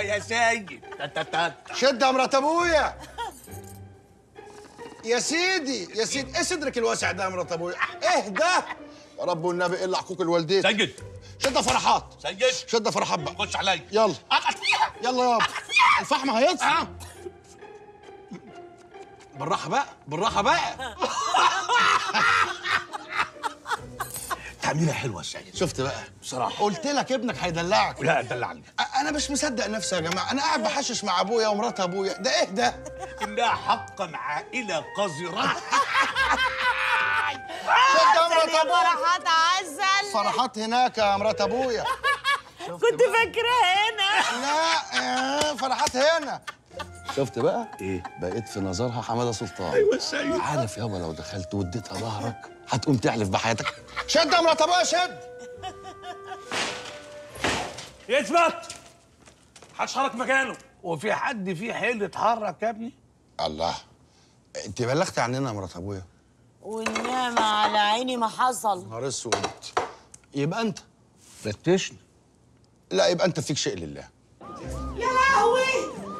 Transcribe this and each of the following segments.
يا سيد. شد يا مرات أبويا. يا سيدي يا سيدي إيه صدرك الواسع ده يا مرات ابويا اهدى يا رب والنبي إلا حقوق الوالدين. سيد شد فرحات. سيد شد فرحات بقى. خش عليا. يلا. يلا يابا. الفحم هيطفي. بالراحة بقى. بالراحة بقى. تعميلة حلوة يا سيد شفت بقى؟ بصراحة. قلت لك ابنك هيدلعك. لا دلعني. أنا مش مصدق نفسي يا جماعة. أنا قاعد بحشش مع أبويا ومرات أبويا. ده إيه ده؟ انها حقا عائلة قذرة. شد يا مرات يا أبويا؟ فرحات عسل. فرحات هناك يا مرات أبويا. كنت فاكرة هنا. لا آه، فرحات هنا. شفت بقى؟ إيه؟ بقيت في نظرها حمادة سلطان. أيوه يا سيد عارف يابا لو دخلت واديتها ظهرك هتقوم تحلف بحياتك. شد يا مرات أبويا شد. يثبت هتحرك مكانه. وفي حد فيه حيل يتحرك يا ابني؟ الله. انت بلغت عننا يا مرات ابويا. والنعمة على عيني ما حصل. نهار أسود. يبقى أنت. فتشني لا يبقى أنت فيك شيء لله. يا لهوي!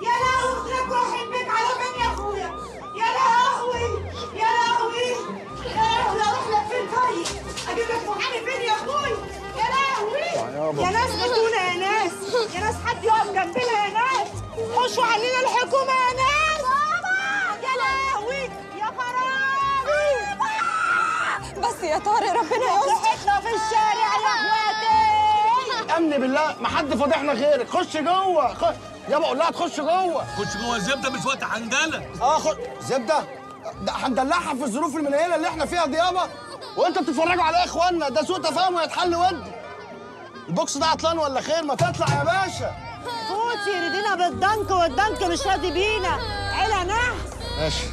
يا لهوي! قلت لك روح البيت على فين يا أخويا. يا لهوي! يا لهوي! يا لهوي! أروح لك فين طيب؟ أجيب لك محامي فين يا اخويا يا لهوي! يا حد يقف جنبنا يا ناس. خشوا علينا الحكومة يا ناس. يا لهوي! يا خرابي! بس يا طارق ربنا يستر. صحتنا في الشارع يا اخواتي. امن بالله ما حد فاضحنا غيرك. خش جوه. خش. يابا قول لها تخش جوه. خش جوه الزبده مش وقت حنجلة. آه خش. زبدة؟ ده هندلعها في الظروف المنيله اللي إحنا فيها دي يابا. وانت بتتفرجوا على إيه اخوانا ده سوء تفاهم ويتحل ودي. البوكس ده عطلان ولا خير؟ ما تطلع يا باشا. فوتي يريدينا بالضنك والضنك مش راضي بينا. عيلة نحس ماشي.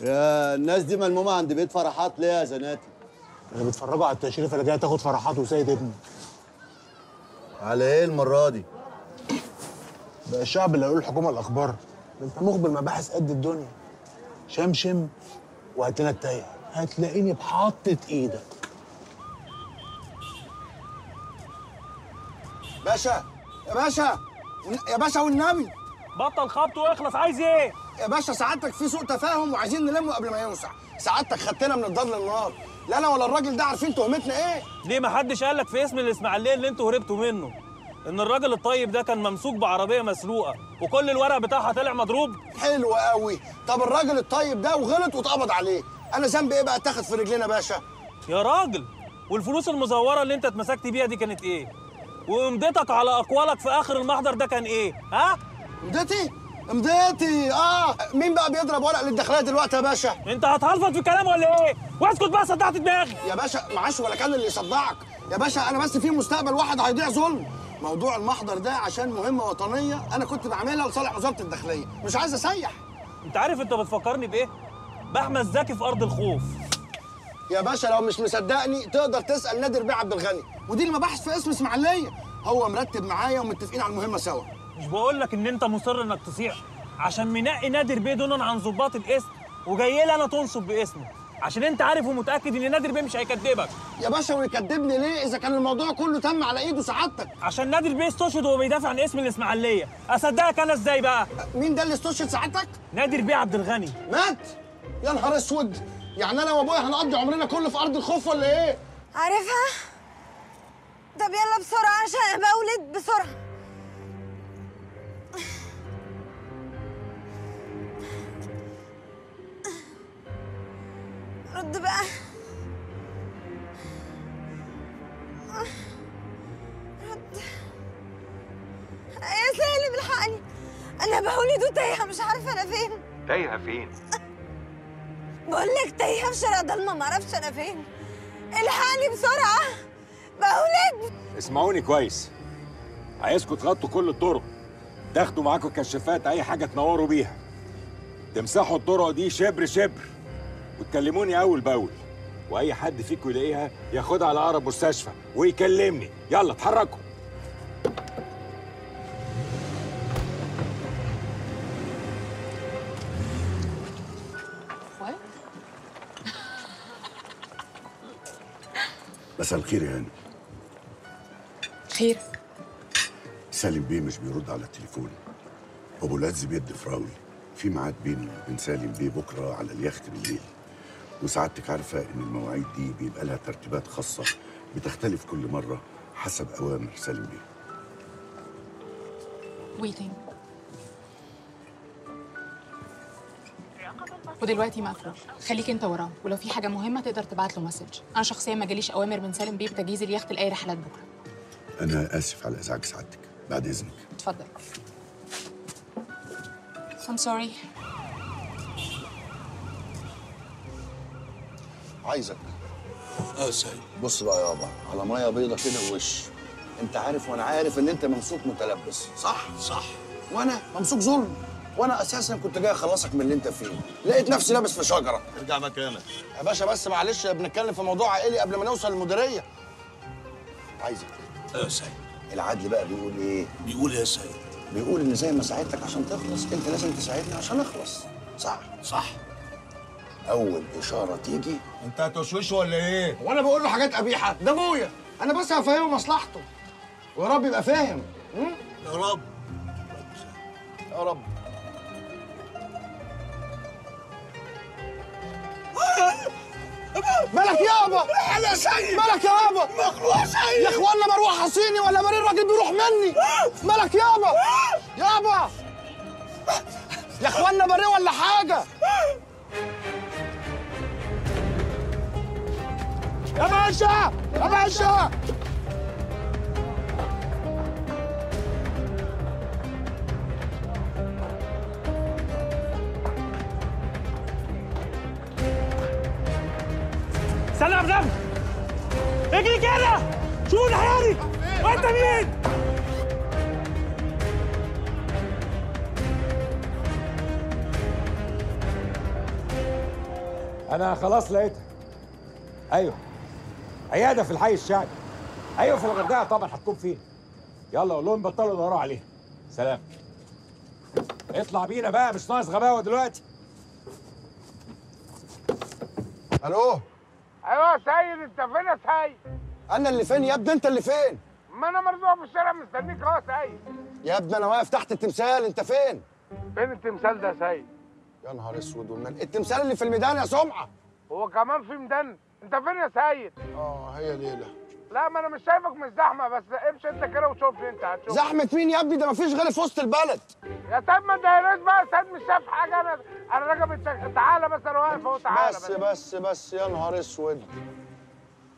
يا الناس دي ملمومة عند بيت فرحات ليه يا زناتي؟ اللي بيتفرجوا على التشريف اللي جاي تاخد فرحات وسيد ابني. على إيه المرة دي؟ بقى الشعب اللي هيقول الحكومة الأخبار. ده أنت مخبر مباحث قد الدنيا. شمشم وهات لنا التايه هتلاقيني بحطة إيدك. باشا يا باشا يا باشا والنبي. بطل خبط واخلص عايز إيه؟ يا باشا سعادتك في سوء تفاهم وعايزين نلمه قبل ما يوسع. سعادتك خدتنا من الدار للنار. لا أنا ولا الراجل ده عارفين تهمتنا إيه؟ ليه ما حدش قال لك في اسم الإسماعيلية اللي أنتوا هربتوا منه؟ إن الراجل الطيب ده كان ممسوك بعربية مسروقة وكل الورق بتاعها طلع مضروب. حلو قوي. طب الراجل الطيب ده وغلط واتقبض عليه. أنا ذنبي إيه بقى اتاخد في رجلينا يا باشا؟ يا راجل والفلوس المزورة اللي انت اتمسكت بيها دي كانت إيه؟ وامضتك على أقوالك في آخر المحضر ده كان إيه؟ ها؟ مضيتي مضيتي آه. مين بقى بيضرب ورق للداخليه دلوقتي يا باشا؟ انت هتهلفط في الكلام ولا إيه؟ واسكت بقى صدعت دماغي. يا باشا معاش ولا كان اللي يصدعك. يا باشا أنا بس في مستقبل واحد هيضيع ظلم. موضوع المحضر ده عشان مهمة وطنية أنا كنت بعملها لصالح وزارة الداخلية. مش عايز أسيح. أنت عارف أنت بتفكرني بإيه؟ بأحمد زكي في أرض الخوف. يا باشا لو مش مصدقني تقدر تسأل نادر بيه عبد الغني. ودي المباحث في اسم اسماعيلية. هو مرتب معايا ومتفقين على المهمة سوا. مش بقول لك إن أنت مصر إنك تصيح. عشان منقي نادر بيه دونا عن ضباط الاسم وجاي لي أنا تنصب باسمه. عشان انت عارف ومتأكد ان نادر بيه مش هيكدبك. يا باشا ويكدبني ليه؟ إذا كان الموضوع كله تم على إيده سعادتك. عشان نادر بيه استشهد وهو بيدافع عن اسم الإسماعيلية. أصدقك أنا إزاي بقى؟ مين ده اللي استشهد سعادتك؟ نادر بيه عبد الغني. مات؟ يا نهار أسود! يعني أنا وأبويا هنقضي عمرنا كله في أرض الخوف ولا إيه؟ عارفها؟ طب يلا بسرعة عشان بولد بسرعة. رد بقى. رد. يا سالم الحقني. أنا بولد وتايهه مش عارفة أنا فين. تايهة فين؟ بقول لك تايهة في شارع ضلمة ما أعرفش أنا فين. الحقني بسرعة. بولد اسمعوني كويس. عايزكم تغطوا كل الطرق. تاخدوا معاكم كشافات أي حاجة تنوروا بيها. تمسحوا الطرق دي شبر شبر. وتكلموني أول بأول. وأي حد فيكم يلاقيها ياخدها على أقرب مستشفى ويكلمني. يلا اتحركوا. مساء الخير يا هاني. خير. سالم بيه مش بيرد على التليفون. أبو العز بيد فراوي في ميعاد بيني وبين سالم بيه بكرة على اليخت بالليل. وسعادتك عارفة إن المواعيد دي بيبقى لها ترتيبات خاصة بتختلف كل مرة حسب أوامر سالم بيه ويتنج ودلوقتي مقفول خليك أنت وراه ولو في حاجة مهمة تقدر تبعت له مسج. أنا شخصيا ما جاليش أوامر من سالم بيه بتجهيز اليخت لأي رحلات بكرة. أنا آسف على إزعاج سعادتك. بعد إذنك. اتفضل. I'm sorry. عايزك. آه سيد بص بقى يابا على مية بيضة كده ووش. انت عارف وأنا عارف ان انت ممسوك متلبس صح؟ صح. وأنا ممسوك ظلم. وأنا أساسا كنت جاي اخلصك من اللي انت فيه. لقيت نفسي لابس في شجرة. ارجع مكانك يا باشا بس معلش بنتكلم في موضوع عائلي قبل ما نوصل للمديرية. عايزك. آه سيد العدل بقى بيقول إيه؟ بيقول يا سيد بيقول ان زي ما ساعدتك عشان تخلص انت لازم تساعدني عشان اخلص. صح. صح. أول إشارة تيجي. أنت هتوشوشه ولا إيه؟ وأنا بقول له حاجات قبيحة. ده أبويا. أنا بس هفهمه مصلحته. ويا رب يبقى فاهم? يا رب. يا رب. مالك يابا أنا سيد مالك يابا مخلوق يا سيد اخوانا مروح حصيني ولا مرير راجل بيروح مني. مالك يابا يابا يا اخوانا بريه ولا حاجة. يا باشا يا باشا استنى يا إبراهيم اجري كده شوف الحياري وانت مين؟ أنا خلاص لقيتها. أيوه. عيادة في الحي الشعبي. أيوه في الغردقة طبعا هتكون فين؟ يلا قول لهم بطلوا يدوروا عليها. سلام. اطلع بينا بقى مش ناقص غباوة دلوقتي. ألو؟ أيوه يا سيد أنت فين يا سيد؟ أنا اللي فين يا ابني؟ أنت اللي فين؟ ما أنا مرزوع في الشارع مستنيك أهو يا سيد. يا ابني أنا واقف تحت التمثال أنت فين؟ فين التمثال ده يا سيد؟ يا نهار أسود ومنان التمثال اللي في الميدان يا سمعة. هو كمان في ميدان. انت فين يا سيد؟ آه هي ليله لا ما أنا مش شايفك مش زحمة بس امشي أنت كده وشوفني أنت هتشوف. زحمة مين يا ابني؟ ده مفيش غيري في وسط البلد. يا سيد ما تضايقناش بقى يا سيد مش شايف حاجة. أنا أنا راكب تعالى بس أنا واقف أهو تعالى بس بس. بس يا نهار أسود.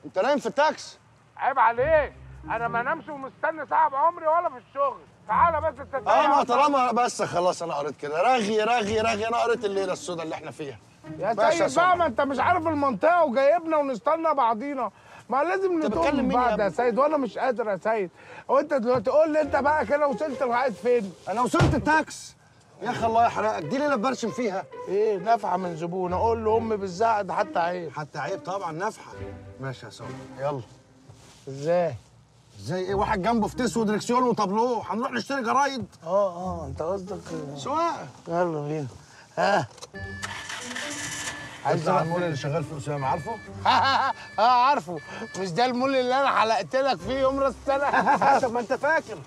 أنت نايم في التاكسي؟ عيب عليك. أنا ما نامش ومستني صاحب عمري ولا في الشغل. تعالى بس أنت آه ما طالما بس خلاص أنا قريت كده. رغي رغي رغي أنا قريت الليلة السوداء اللي إحنا فيها. يا سيد. بقى ما انت مش عارف المنطقة وجايبنا ونستنى بعضينا. ما لازم من مين يا؟ سيد وأنا مش قادر يا سيد. هو انت دلوقتي قول لي انت بقى كده وصلت لغاية فين؟ أنا وصلت التاكس. يا أخي الله يحرقك. دي ليله برشم فيها. إيه نافعة من زبون أقول له امي بالزعق ده حتى عيب. حتى عيب طبعا نافحه ماشي يا سمر يلا. إزاي؟ زي إيه؟ واحد جنبه فتيس ودركسيون وطابلوه. هنروح نشتري جرايد. آه آه انت قصدك سواقه يلا بينا. ها. عايز المول اللي شغال في أسامة عارفه؟ آه عارفه. مش ده المول اللي أنا حلقت لك فيه يوم راس السنة؟ طب ما أنت فاكر.